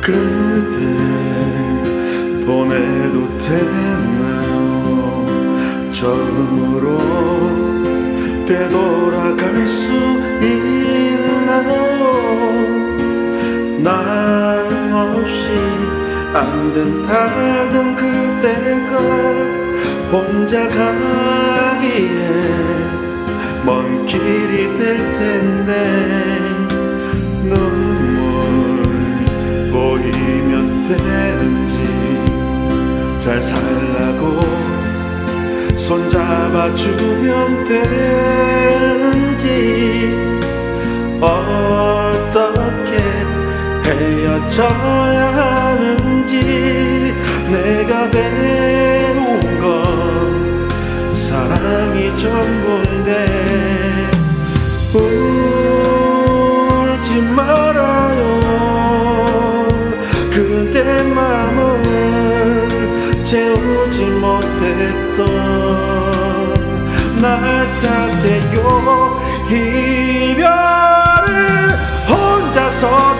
그댈 보내도 되나요? 처음으로 되돌아갈 수 있나요? 나 없이 안 된다던 그대가 혼자 가기엔 먼 길이 될 텐데 보이면 되는지 잘 살라고 손잡아주면 되는지 어떻게 헤어져야 못했던 날 탓해요 이별을 혼자서도 할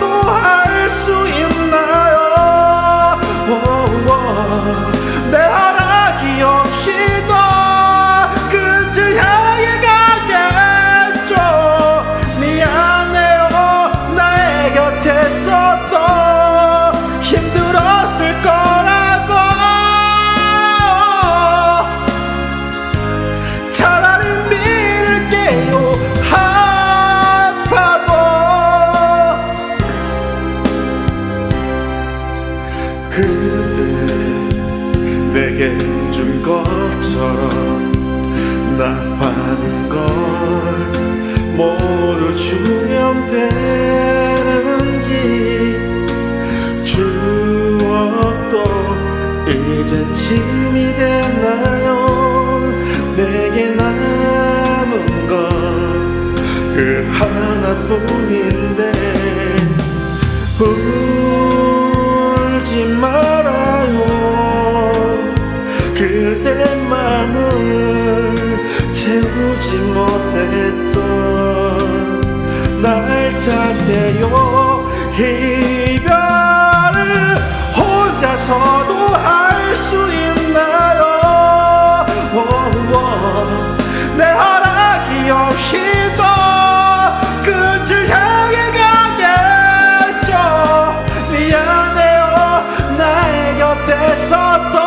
내게 준 것처럼 나 받은 걸 모두 주면 되는지 추억도 이젠 짐이 되나요? 내게 남은 건 그 하나뿐인데 울지 말 채우지 못했던 날 탓해요. 이별을 혼자서도 할 수 있나요? 내 허락이 없이도 끝을 향해 가겠죠. 미안해요. 나의 곁에서 또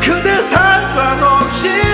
그대 상관없이